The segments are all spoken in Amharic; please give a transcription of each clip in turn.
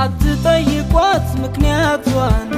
አትጠይቋት ምክንያቷን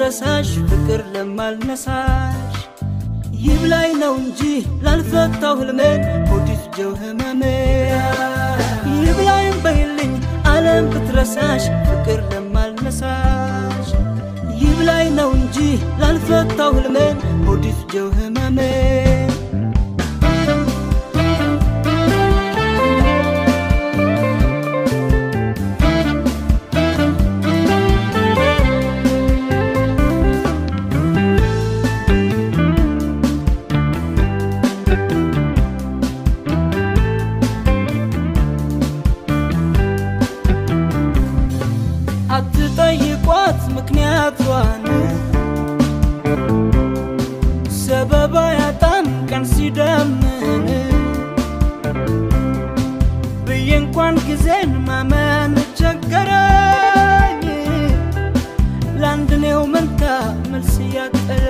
ብትረሳሽ ፍቅር ለማልነሳሽ። ይብላኝ ነው እንጂ ላልፈታው ህልሜን ሆዲፍ ጀው ህመሜ። ይብላኝ በይልኝ ዓለም ብትረሳሽ ፍቅር ለማልነሳሽ። ይብላኝ ነው እንጂ ላልፈታው ህልሜን ሆዲፍ ጀው ህመሜ ምክንያቷን ሰበባ ያጣም ቀን ሲደምን ብዬ እንኳን ጊዜን ማመን ቸገረኝ። ለአንድ ኔው መንታ መልስ እያጠረ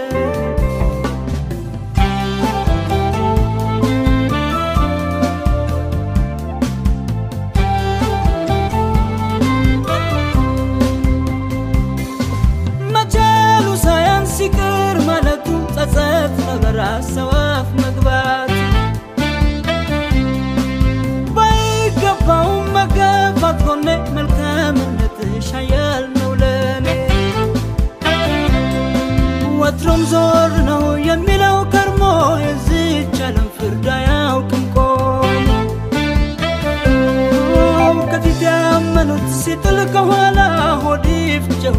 አፍ መግባት ባይገባውም መገፋት ጎኔ መልካምነትሽ ኃያል ነው ለኔ። ወትሮም ዞር ነው የሚለው ከርሞ የዚች ዓለም ፍርድ አያውቅም ቆሞ ከፊት ያመኑት ሲጥል ከኋላ ሆድ ይፍጀው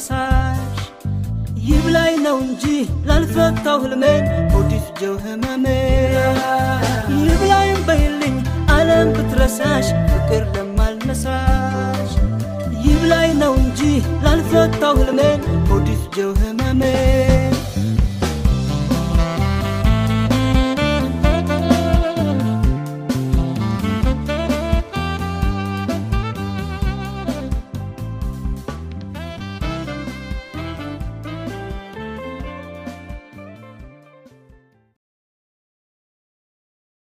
ለማልነሳሽ ይብላኝ ነው እንጂ ላልፈታው ህልሜን ሆድ ይፍጀው ህመሜ። ይብላኝ በይልኝ ዓለም ብትረሳሽ ፍቅር ለማልነሳሽ። ይብላኝ ነው እንጂ ላልፈታው ህልሜን ሆድ ይፍጀው ህመሜ